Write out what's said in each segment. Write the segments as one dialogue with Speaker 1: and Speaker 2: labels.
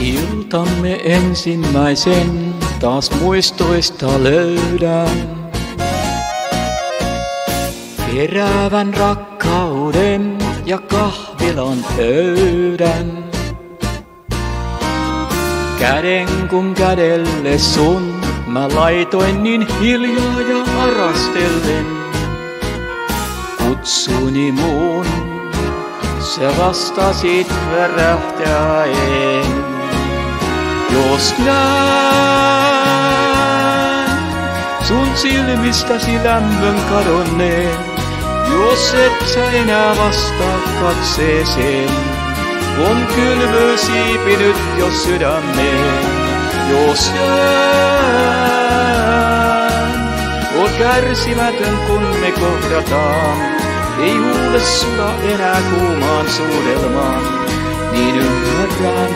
Speaker 1: Iltamme ensimmäisen taas muistoista löydän. Keräävän rakkauden ja kahvilan pöydän. Käden kun kädelle sun mä laitoin niin hiljaa ja arastellen. Kutsuni muun, se vastasit värähtäen. Jos näen sun silmistäsi lämmön kadonneen, jos et sä enää vastaa katseeseen, on kylmyy siipinyt jo sydämeen. Jos jään, on kärsimätön kun me kohdataan, ei huule sula enää kuumaan suudelmaan, niin ymmärrän,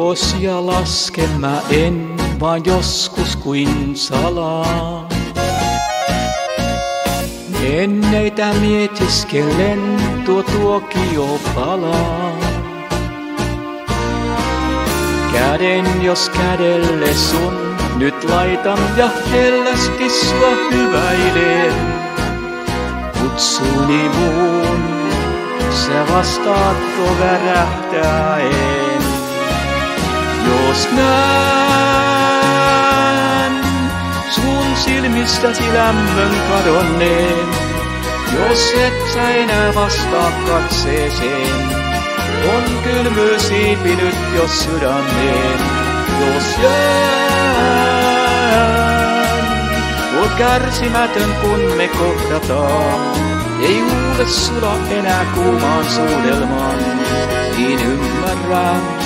Speaker 1: Vuosia lasken mä en, vaan joskus kuin salaa. Menneitä mietiskellen tuo tuokio palaa. Käden jos kädelle sun nyt laitan ja hellästi sua hyväilen. Kutsuni muun, sä vastaatko värähtäen. Jos näen sun silmistäsi lämmön kadonneen, jos et sä enää vastaa katseeseen, on kylmyy siipinyt jo sydämeen. Jos jään, on kärsimätön kun me kohdataan, ei huule sula enää kuumaan suudelmaan, niin ymmärrän,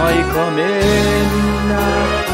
Speaker 1: noi comenna